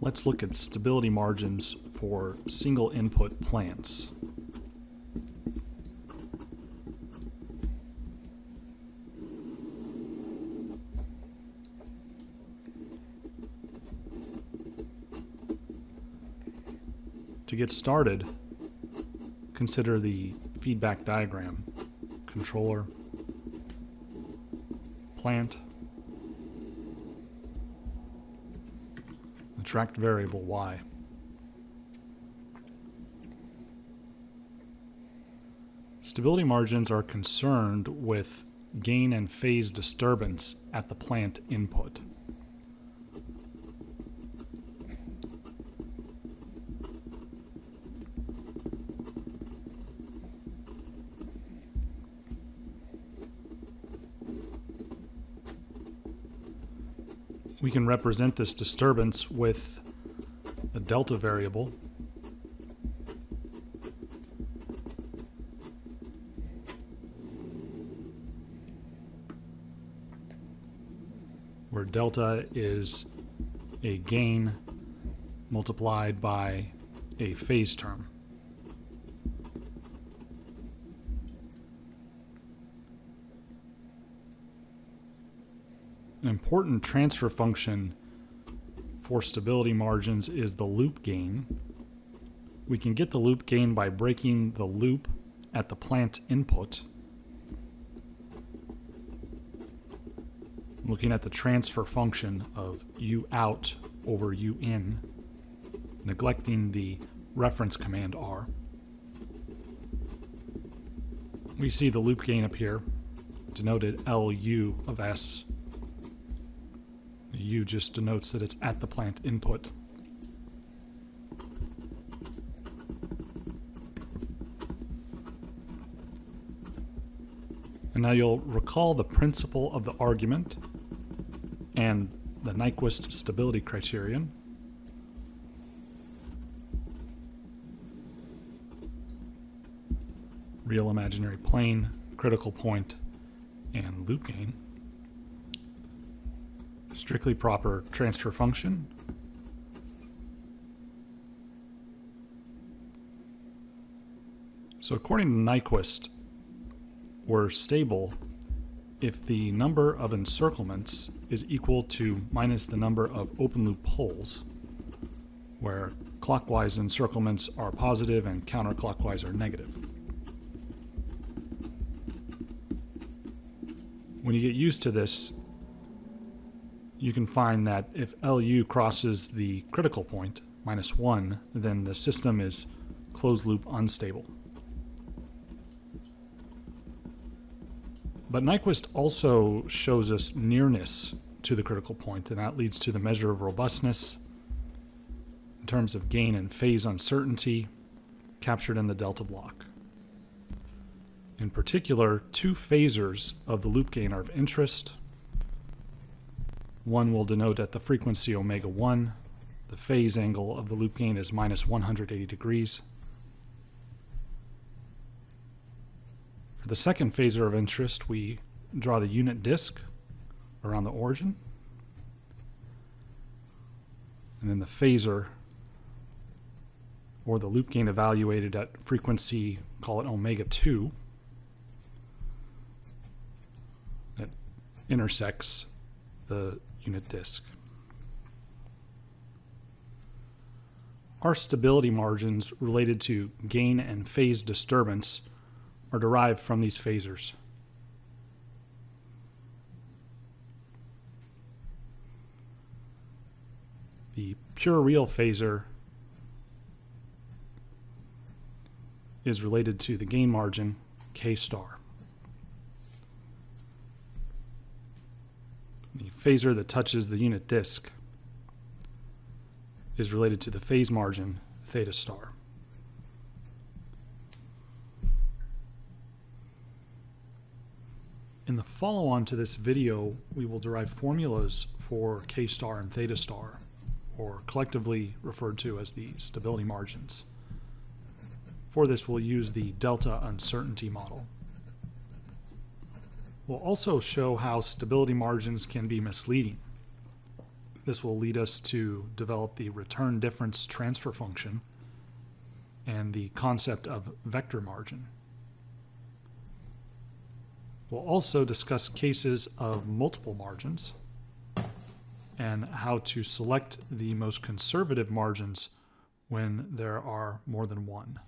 Let's look at stability margins for single input plants. To get started, consider the feedback diagram. Controller, plant, tracked variable y. Stability margins are concerned with gain and phase disturbance at the plant input. We can represent this disturbance with a delta variable. Where delta is a gain multiplied by a phase term. An important transfer function for stability margins is the loop gain. We can get the loop gain by breaking the loop at the plant input. Looking at the transfer function of u out over u in, neglecting the reference command r. We see the loop gain up here, denoted LU of S U just denotes that it's at the plant input. And now you'll recall the principle of the argument and the Nyquist stability criterion. Real imaginary plane, critical point, and loop gain strictly proper transfer function. So according to Nyquist, we're stable if the number of encirclements is equal to minus the number of open loop poles, where clockwise encirclements are positive and counterclockwise are negative. When you get used to this, you can find that if LU crosses the critical point, minus 1, then the system is closed loop unstable. But Nyquist also shows us nearness to the critical point, and that leads to the measure of robustness in terms of gain and phase uncertainty captured in the delta block. In particular, two phasors of the loop gain are of interest. One will denote at the frequency omega 1. The phase angle of the loop gain is minus 180 degrees. For the second phasor of interest, we draw the unit disk around the origin. And then the phasor, or the loop gain evaluated at frequency, call it omega 2, that intersects the unit disk. Our stability margins related to gain and phase disturbance are derived from these phasors. The pure real phasor is related to the gain margin K star. The phasor that touches the unit disk is related to the phase margin theta star. In the follow-on to this video, we will derive formulas for K star and theta star, or collectively referred to as the stability margins. For this, we'll use the delta uncertainty model. We'll also show how stability margins can be misleading. This will lead us to develop the return difference transfer function and the concept of vector margin. We'll also discuss cases of multiple margins and how to select the most conservative margins when there are more than one.